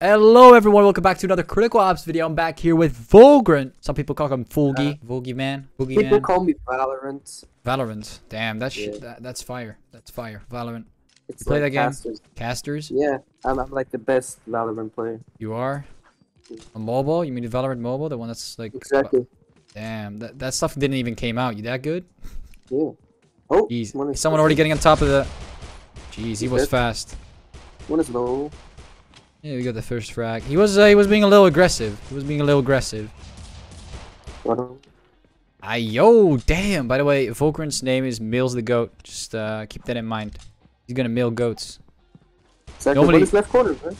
Hello everyone, welcome back to another Critical Ops video. I'm back here with Vulgrant. Some people call him Fulgi. Uh, Fulgi man. Fulgi People man. call me Valorant. Valorant. Damn, that's Yeah. that, that's fire. That's fire. Valorant. It's Play like that game? casters. Casters. Yeah, I'm, I'm like the best Valorant player. You are. A mobile? You mean the Valorant mobile? The one that's like Exactly. Damn, that, that stuff didn't even came out. You that good? Yeah. Oh, Jeez. is Someone already getting on top of the Jeez, he He's was dead. fast. One is low. Yeah, we got the first frag. He was uh, he was being a little aggressive. He was being a little aggressive. One. Ah, yo, damn. By the way, Vulgrant's name is Mills the Goat. Just uh, keep that in mind. He's gonna mill goats. Exactly. Nobody- is left corner, right?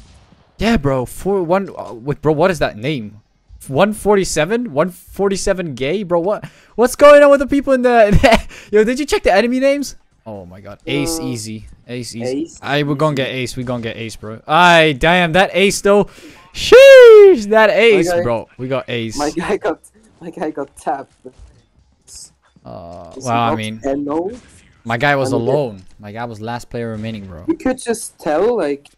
Yeah, bro. Four one. Uh, wait, bro. What is that name? 147? 147 gay, bro. What? What's going on with the people in the? yo, did you check the enemy names? Oh my god. Ace Uh, easy. Ace easy. Ace I we're gonna get ace. We're gonna get ace, bro. Aye, damn that ace though. Sheesh, that ace, guy- bro. We got ace. My guy got my guy got tapped. Uh, well, I mean, NO? my guy was alone. My guy was last player remaining, bro. You could just tell like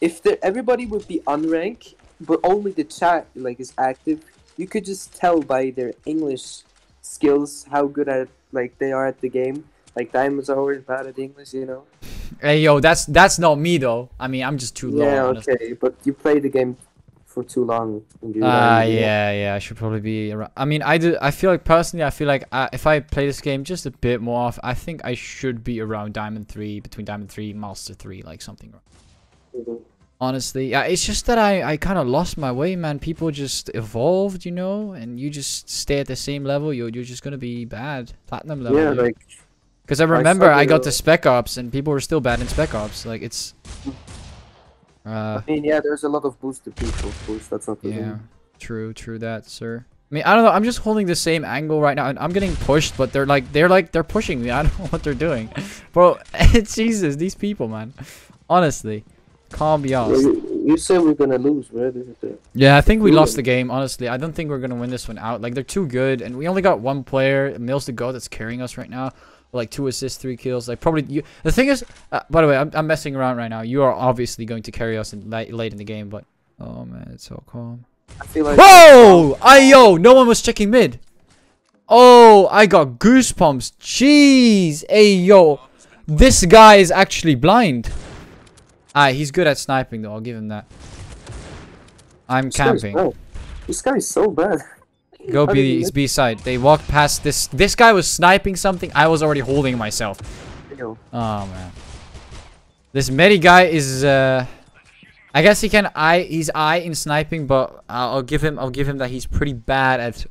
if the, everybody would be unranked, but only the chat like is active. You could just tell by their English skills how good at like they are at the game. Like diamonds are always bad at English, you know. Hey, yo, that's that's not me though. I mean, I'm just too low. Yeah, honestly. okay, but you play the game for too long. Ah, know. yeah, yeah. I should probably be. Around. I mean, I do. I feel like personally, I feel like uh, if I play this game just a bit more off, I think I should be around Diamond Three, between Diamond Three, Master Three, like something. Mhm. Honestly, yeah. It's just that I I kind of lost my way, man. People just evolved, you know, and you just stay at the same level. You're you're just gonna be bad, platinum level. Yeah, like because I remember saw I got the- to Spec Ops and people were still bad in Spec Ops. Like it's. Uh, I mean, yeah, there's a lot of boosted people. Boost, that's not the Yeah, thing. true, true that, sir. I mean, I don't know. I'm just holding the same angle right now, and I'm getting pushed, but they're like, they're like, they're pushing me. I don't know what they're doing, bro. Jesus, these people, man. Honestly, calm be honest. you, you said we're gonna lose, right? This is the- Yeah, I think we lost the game. Honestly, I don't think we're gonna win this one out. Like they're too good, and we only got one player, Mills to go, that's carrying us right now. Like two assists, three kills. Like probably you. The thing is, uh, by the way, I'm, I'm messing around right now. You are obviously going to carry us in late, late in the game, but oh man, it's so calm. I feel like. Whoa! I yo, no one was checking mid. Oh, I got goosebumps. Jeez. Hey yo, this guy is actually blind. Ah, he's good at sniping though. I'll give him that. I'm This camping. This guy is so bad. Go How did B. he It's miss? B side. They walked past this. This guy was sniping something. I was already holding myself. Oh man. This Medi guy is uh I guess he can eye he's eye in sniping, but I'll, I'll give him I'll give him that he's pretty bad at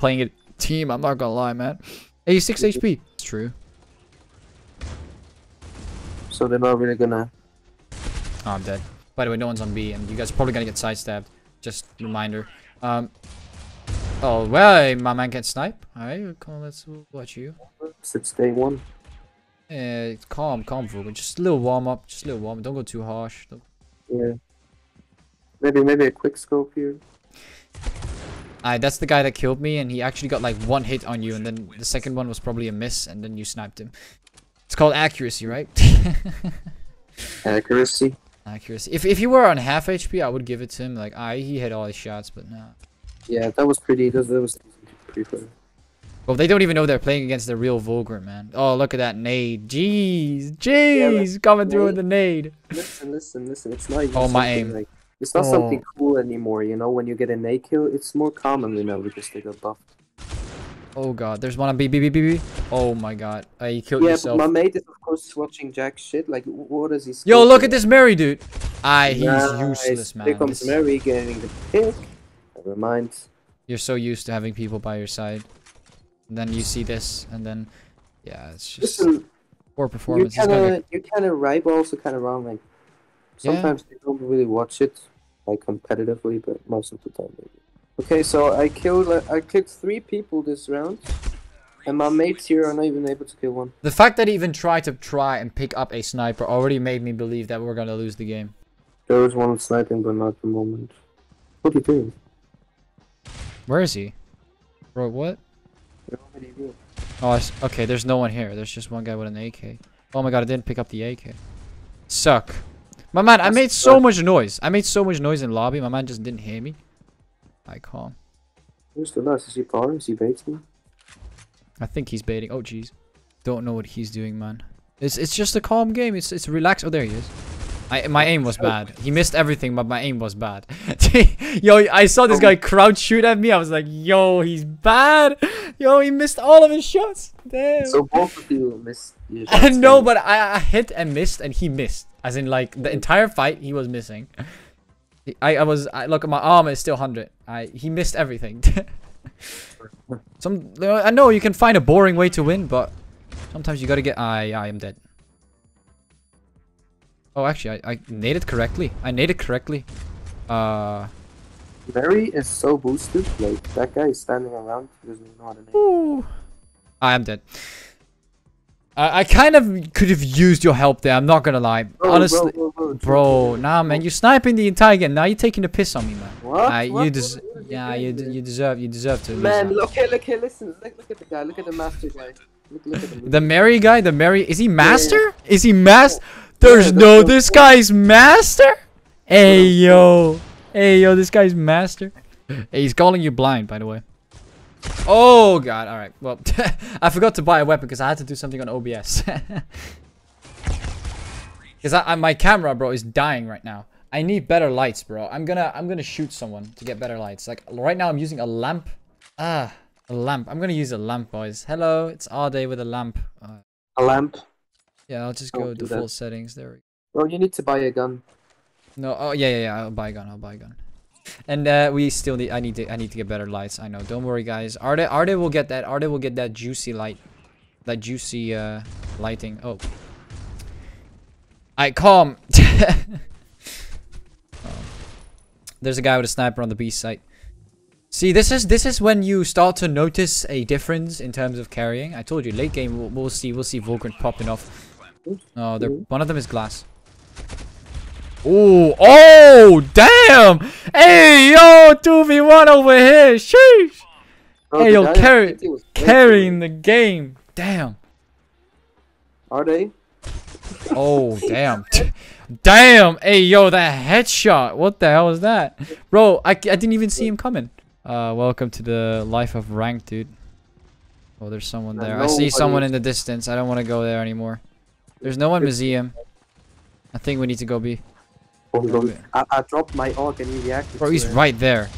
playing a team, I'm not gonna lie, man. 86 HP. It's true. So they're not really gonna. Oh, I'm dead. By the way, no one's on B, and you guys are probably gonna get sidestepped. Just reminder. Um Oh well my man can snipe. Alright, come on, let's watch you. Since day one. Yeah, calm, calm, Vogel. Just a little warm up. Just a little warm. Don't go too harsh. Don't Yeah. Maybe maybe a quick scope here. Alright, that's the guy that killed me, and he actually got like one hit on you, and then the second one was probably a miss, and then you sniped him. It's called accuracy, right? Accuracy. accuracy. If if you were on half HP, I would give it to him. Like, I he hit all his shots, but no. Yeah, that was pretty. That was, that was pretty fair. Well, they don't even know they're playing against the real Vulgar, man. Oh, look at that nade. Jeez, jeez, coming through with the nade. Listen, listen, listen. It's not. even Oh, my aim. Like, it's not Oh. something cool anymore. You know, when you get an A kill, it's more common you know because they got buffed. Oh god, there's one on B, B, B, B, B. Oh my god, uh, you killed Yeah, but yourself. my mate is of course watching jack shit. Like, wh- what is he? Yo, look at this Mary dude. Ah, he's Nice. useless, man. Here comes This- Mary getting the pick. Never mind. You're so used to having people by your side. And then you see this, and then, yeah, it's just Listen, poor performance. He's kind of you kind of right, but also kind of wrong. Like Yeah. sometimes they don't really watch it like competitively, but most of the time they do. Okay, so I killed I killed three people this round, and my mates here are not even able to kill one. The fact that he even tried to try and pick up a sniper already made me believe that we're gonna lose the game. There was one sniping, but not at the moment. What are you doing? Where is he? Bro, what? What do you do? Oh, I okay, there's no one here. There's just one guy with an AK. Oh my god, I didn't pick up the AK. Suck. My man, I made so much noise. I made so much noise in lobby. My man just didn't hear me. I calm. Who's the last? Is he bar? Is he baiting? I think he's baiting. Oh jeez. Don't know what he's doing, man. It's it's just a calm game. It's it's relaxed. Oh, there he is. I my aim was bad. He missed everything, but my aim was bad. yo, I saw this oh. guy crouch shoot at me. I was like, yo, he's bad. Yo, he missed all of his shots. Damn. So both of you missed. your I shots know, but I, I hit and missed, and he missed. As in, like the entire fight, he was missing. I, I was I, look, my armor is still hundred. I he missed everything. Some I know you can find a boring way to win, but sometimes you gotta get. I I am dead. Oh, actually, I I naded correctly. I naded correctly. Uh, Mary is so boosted. Like that guy is standing around. He doesn't know how to name. ooh. I am dead. I I kind of could have used your help there. I'm not gonna lie. Bro, Honestly. bro, bro, bro, nah, man, you're sniping the entire game. Now you're taking the piss on me, man. What? Uh, you What? des- What- what is he yeah, you, d- you deserve, you deserve to lose. Man, look, okay, look, okay, listen. Look, look at the guy. Look at the master guy. Look, look at the. The Mary guy, the Mary, is he master? Is he master? There's Yeah, no, this the- guy's master. Hey yo, hey yo, this guy's master. Hey, he's calling you blind, by the way. Oh god, all right. Well, I forgot to buy a weapon because I had to do something on OBS. Because I, I, my camera, bro, is dying right now. I need better lights, bro. I'm gonna, I'm gonna shoot someone to get better lights. Like right now, I'm using a lamp. Ah, a lamp. I'm gonna use a lamp, boys. Hello, it's our day with a lamp. Uh, A lamp. Yeah, I'll just go default that. settings. There we go. Bro, you need to buy a gun. No, oh yeah, yeah, yeah. I'll buy a gun. I'll buy a gun. And uh, we still need. I need to. I need to get better lights. I know. Don't worry, guys. Arde, Arde will get that. Arde will get that juicy light. That juicy uh, lighting. Oh. I calm. Oh. There's a guy with a sniper on the B site. See, this is this is when you start to notice a difference in terms of carrying. I told you, late game we'll, we'll see we'll see Vulcan popping off. Oh, they're, one of them is glass. Oh, oh, damn! Hey, yo, 2v1 over here, sheesh! Bro, Hey, yo, carry- think he was dead, Carrying the game, damn. Are they? Oh, damn. damn, hey, yo, that headshot, what the hell is that? Bro, I, I didn't even see him coming. Uh, welcome to the life of rank, dude. Oh, there's someone there. I see someone in the distance. I don't want to go there anymore. There's no one museum. I think we need to go B. Hold on. I, I dropped my AUG and he reacted. Bro, he's it. right there.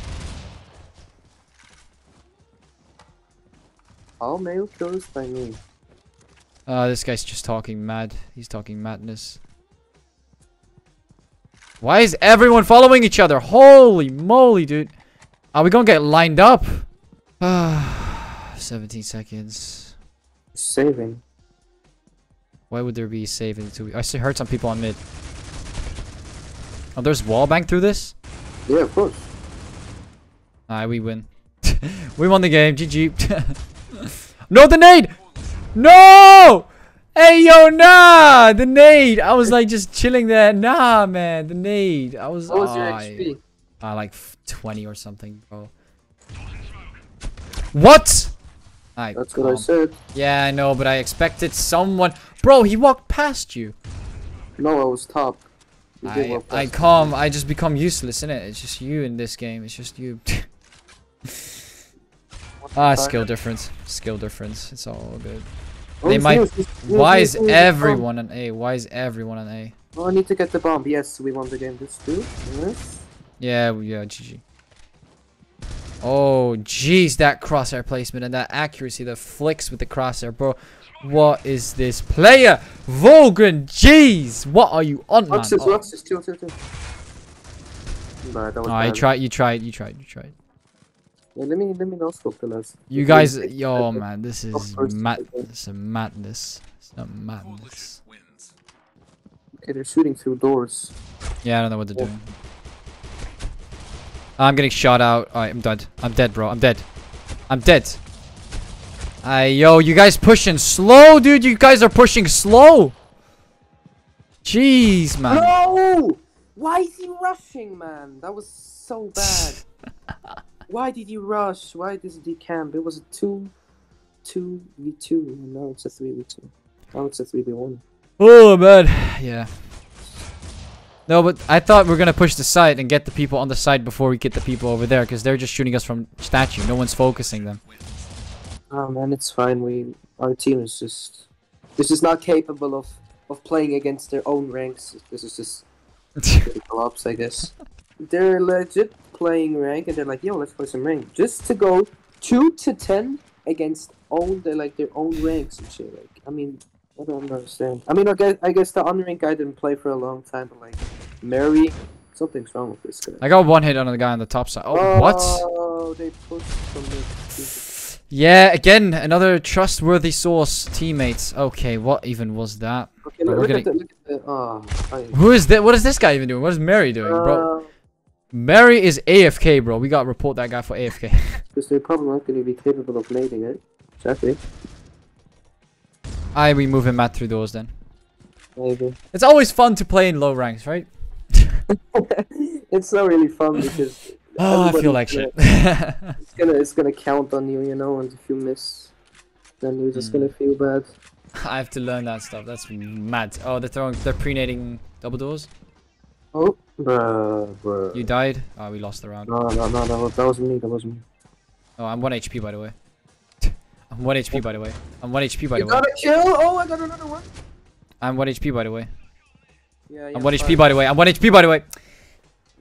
All male kills by me. Uh, this guy's just talking mad. He's talking madness. Why is everyone following each other? Holy moly, dude. Are we gonna get lined up? 17 seconds. Saving. Why would there be saving to I see heard some people on mid. Oh, there's wall wallbang through this? Yeah, of course. Alright, we win. we won the game. GG. no, the nade! No! Hey, yo, nah! The nade! I was like just chilling there. Nah, man. The nade. I was. What was your I- XP? Uh, like 20 or something, bro. What? I That's what I said. Yeah, I know, but I expected someone. Bro, he walked past you. No, I was top. I, I me. calm. I just become useless, innit? It's just you in this game. It's just you. ah, skill difference. Skill difference. It's all good. Oh, they might- news, he's- he's Why is everyone an A? Why is everyone an A? Oh, I need to get the bomb. Yes, we won the game. This too. Yes. Yeah, yeah, GG. Oh, jeez, that crosshair placement and that accuracy, the flicks with the crosshair, bro. What is this player? Vogan, jeez, what are you on, man? Luxus, Oh. That was oh, you tried, you tried, you tried, you tried. Yeah, let me let me not scope the last. You guys, yo, man, this is first, mad. This is madness. It's a madness. Okay, they're shooting through doors. Yeah, I don't know what they're Oh. doing. I'm getting shot out. Alright, I'm dead. I'm dead, bro. I'm dead. I'm dead. Aye, yo, you guys pushing slow, dude. You guys are pushing slow. Jeez, man. No! Why is he rushing, man? That was so bad. Why did you rush? Why did he camp? It was a two, two v two. and Now it's a three v two. Now it's a three v one. Oh, man. Yeah. No, but I thought we are gonna push the side and get the people on the side before we get the people over there, because they're just shooting us from statue. No one's focusing them. Oh man, it's fine. We our team is just this is not capable of of playing against their own ranks. This is just collapse, I guess. They're legit playing rank, and they're like, "Yo, let's play some rank." Just to go two to ten against all their like their own ranks and shit. Like, I mean, I don't understand. I mean, I guess I guess the unranked guy didn't play for a long time, but like Mary, something's wrong with this guy. I got one hit on the guy on the top side. Oh, oh what? Oh, they pushed from the. Yeah, again, another trustworthy source, teammates. Okay, what even was that? Okay, look, look, at the, look at the, oh, Who is that? What is this guy even doing? What is Mary doing, uh, bro? Mary is AFK, bro. We gotta report that guy for AFK. Because they're probably not going to be capable of mating it. Exactly. I remove him Matt through those then. Maybe. It's always fun to play in low ranks, right? it's not really fun because Oh, I feel like shit. it's gonna it's gonna count on you, you know, and if you miss, then you're just mm. gonna feel bad. I have to learn that stuff. That's mad. Oh, they're throwing, they're pre-nating double doors. Oh, bruh, bruh. You died? Oh, we lost the round. No, no, no, that was, that was me. That was me. Oh, I'm one HP by the way. I'm one HP by the way. I'm one HP by you the way. You got a kill? Oh, I got another one. I'm one HP by the way. Yeah, I'm one HP by the way. I'm one HP by the way.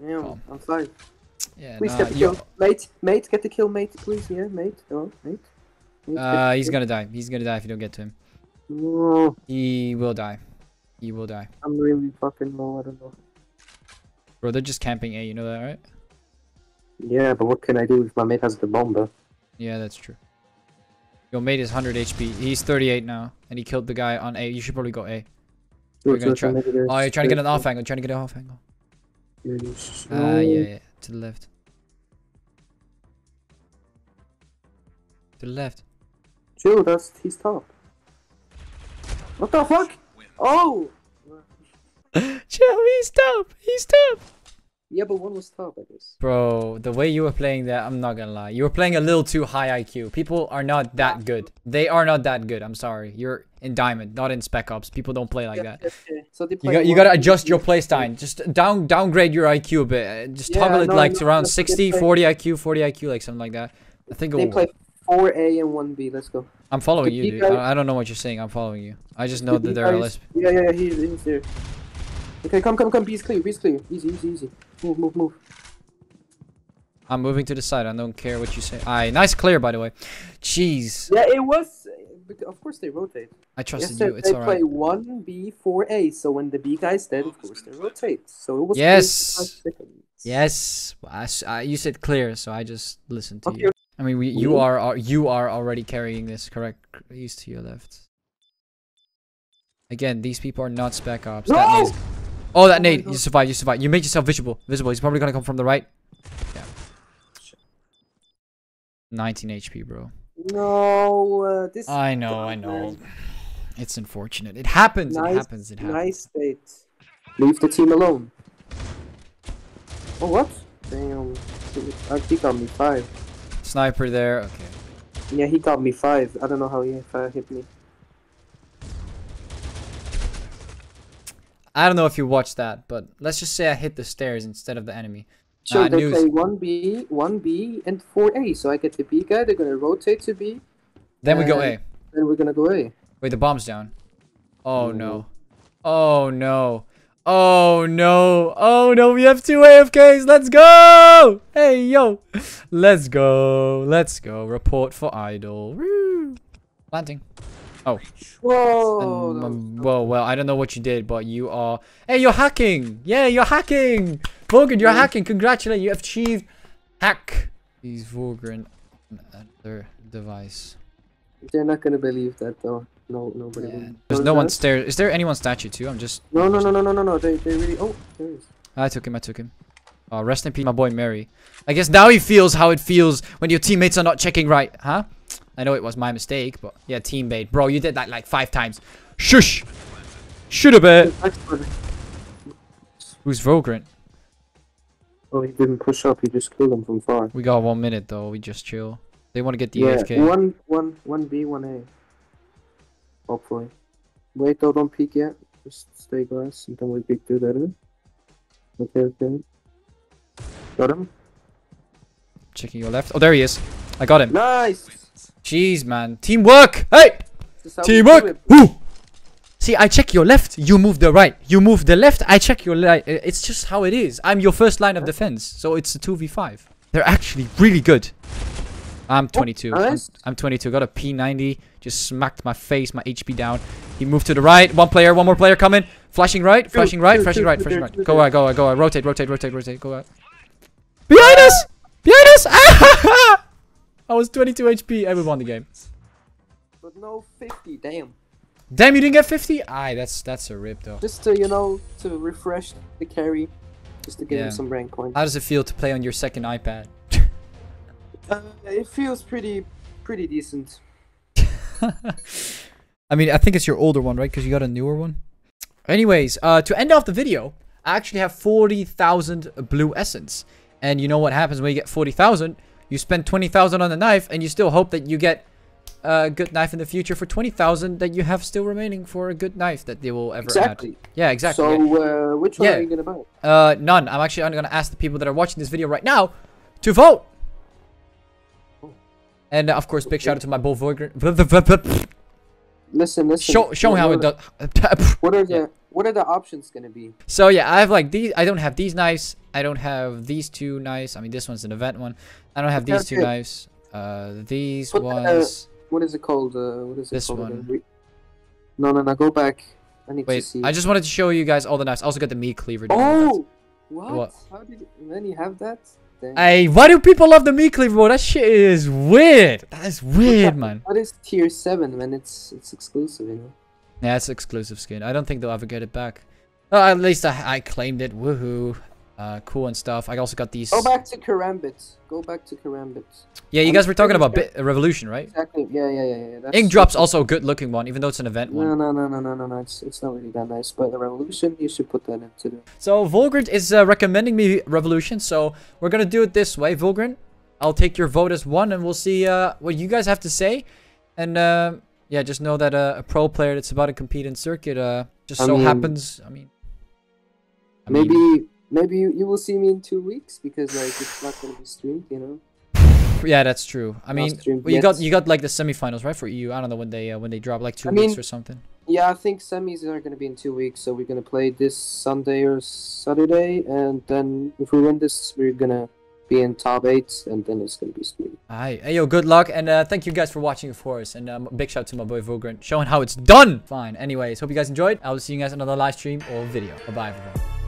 Yeah, oh. I'm fine. Yeah, please nah, get the kill. Mate, mate, get the kill, mate, please. Yeah, mate. Oh, mate. mate uh, he's gonna die. He's gonna die if you don't get to him. No. He will die. He will die. I'm really fucking low. I don't know. Bro, they're just camping A. You know that, right? Yeah, but what can I do if my mate has the bomb, Yeah, that's true. Your mate is 100 HP. He's 38 now, and he killed the guy on A. You should probably go A. You're gonna try. Oh, you're trying to get an off angle. Trying to get an off angle. Ah, uh, yeah, yeah. To the left. To the left. Chill, that's he's top. What the fuck? Oh! Chill, he's top! He's top! Yeah, but one was top, I guess. Bro, the way you were playing that, I'm not gonna lie. You were playing a little too high IQ. People are not that good. They are not that good. I'm sorry. You're in Diamond, not in Spec Ops. People don't play like yeah, that. Okay. So they you got you gotta adjust your playstyle. Just down downgrade your IQ a bit. Uh, just yeah, toggle it no, like no, around 60, 40 IQ, 40 IQ, like something like that. I think they play four A and one B. Let's go. I'm following you, dude. I, I, don't know what you're saying. I'm following you. I just know that they're a list. Yeah, yeah, yeah. He's, he's there. Okay, come, come, come. B's clear. B's clear. Easy, easy, easy. Move, move, move. I'm moving to the side. I don't care what you say. Aye, nice clear, by the way. Jeez. Yeah, it was. Of course, they rotate. I trusted yes, you. It's alright. They play one B, four A. So when the B guy's dead, of course they rotate. So it was. Yes. Yes. I, I, you said clear, so I just listened to okay. you. I mean, we, you mm-hmm. are you are already carrying this. Correct. East to your left. Again, these people are not spec ops. No! Oh, that oh nade. You survived. You survived. You made yourself visible. Visible. He's probably gonna come from the right. Yeah. 19 HP, bro. No, uh, this. I know, I know. It's unfortunate. It happens. Nice, it happens. It happens. Nice state. Leave the team alone. Oh, what? Damn. He got me five. Sniper there. Okay. Yeah, he got me five. I don't know how he uh, hit me. I don't know if you watched that, but let's just say I hit the stairs instead of the enemy. So uh, they news. play 1B, 1B, and 4A. So I get the B guy, they're gonna rotate to B. Then we go A. Then we're gonna go A. Wait, the bomb's down. Oh mm. no. Oh no. Oh no. Oh no, we have two AFKs. Let's go! Hey yo. Let's go. Let's go. Report for idle. Woo. Planting. Oh. Whoa. Um, well, well, I don't know what you did, but you are. Hey, you're hacking. Yeah, you're hacking. Vorgren, you're hacking. Congratulations, you have achieved hack. These Vorgren their device. They're not gonna believe that though. No, nobody. Yeah. There's no one there. Is there anyone statue too? I'm just. No, no, no, no, no, no, no. They, they really. Oh, there is. I took him. I took him. Oh, rest in peace, my boy Mary. I guess now he feels how it feels when your teammates are not checking right, huh? I know it was my mistake, but yeah, team bait. Bro, you did that like five times. Shush! Should have been. Who's Vulgrant? Oh, he didn't push up. He just killed him from far. We got one minute though. We just chill. They want to get the yeah, AFK. one, one, one B, one A. Hopefully. Wait, though, don't peek yet. Just stay glass, and then we peek through that. Okay, okay. Got him. Checking your left. Oh, there he is. I got him. Nice. Jeez, man. Teamwork. Hey, This is how we do teamwork. Woo. See, I check your left, you move the right. You move the left, I check your right. It's just how it is. I'm your first line of defense, so it's a 2v5. They're actually really good. I'm 22. I'm. I'm 22. Got a P90. Just smacked my face, my HP down. He moved to the right. One player, one more player coming. Flashing right, flashing right, flashing right, flashing right. Go out, go out, go out. Rotate, rotate, rotate, rotate. Go out. Behind us! Behind us! Ah! I was 22 HP. I would won the game. But no 50, damn. Damn, you didn't get 50? Aye, that's that's a rip though. Just to, you know, to refresh the carry. Just to give Yeah. him some rank points. How does it feel to play on your second iPad? Uh, it feels pretty, pretty decent. I mean, I think it's your older one, right? Because you got a newer one. Anyways, uh, to end off the video, I actually have 40,000 blue essence. And you know what happens when you get 40,000? You spend 20,000 on the knife, and you still hope that you get a good knife in the future for 20,000 that you have still remaining for a good knife that they will ever Exactly. add. Yeah, exactly. So, uh, which one Yeah. are you gonna buy? Uh, none. I'm actually only gonna ask the people that are watching this video right now to vote. And uh, of course, big shout out to my bull Voigr- Listen, listen. Show show me how it does. What are the. What are the options gonna be? So yeah, I have like these. I don't have these knives. I don't have these two knives. I mean, this one's an event one. I don't have these two knives. Uh, these Put the- ones. What is it called? Uh, what is it This called? one. No, no, no. Go back. I need to Wait, see. I just wanted to show you guys all the knives. I also got the meat cleaver. Don't worry about Oh, what? What? How did? You, you have that? Hey, why do people love the meat cleaver? Bro? That shit is weird. That is weird, man. What is tier seven when it's it's exclusive? You know. Yeah, it's exclusive skin. I don't think they'll ever get it back. Well, at least I, I claimed it. Woohoo. Uh, cool and stuff. I also got these. Go back to Karambit. Go back to Karambit. Yeah, you I'm guys were talking about Bit, uh, Revolution, right? Exactly. Yeah, yeah, yeah, yeah. That's Ink Drop's also a good looking one, even though it's an event one. No, no, no, no, no, no, no. It's it's not really that nice. But the Revolution, you should put that into the. So Volgrin is uh, recommending me Revolution, so we're gonna do it this way. Volgrin, I'll take your vote as one, and we'll see uh, what you guys have to say. And uh, yeah, just know that uh, a pro player that's about to compete in circuit uh, just I so mean- happens. I mean, I mean, Maybe maybe you, you will see me in two weeks because like it's not gonna be streamed. You know. yeah, that's true. I mean, well, you got you got like the semifinals right for EU. I don't know when they uh, when they drop like two I weeks mean- or something. Yeah, I think semis are gonna be in two weeks, so we're gonna play this Sunday or Saturday, and then if we win this, we're gonna be in top eight, and then it's gonna be streamed. Alright, hey yo, good luck, and uh, thank you guys for watching, of course, and um, big shout out to my boy Volgrin, showing how it's done. Fine. Anyways, hope you guys enjoyed. I will see you guys in another live stream or video. Bye bye, everyone.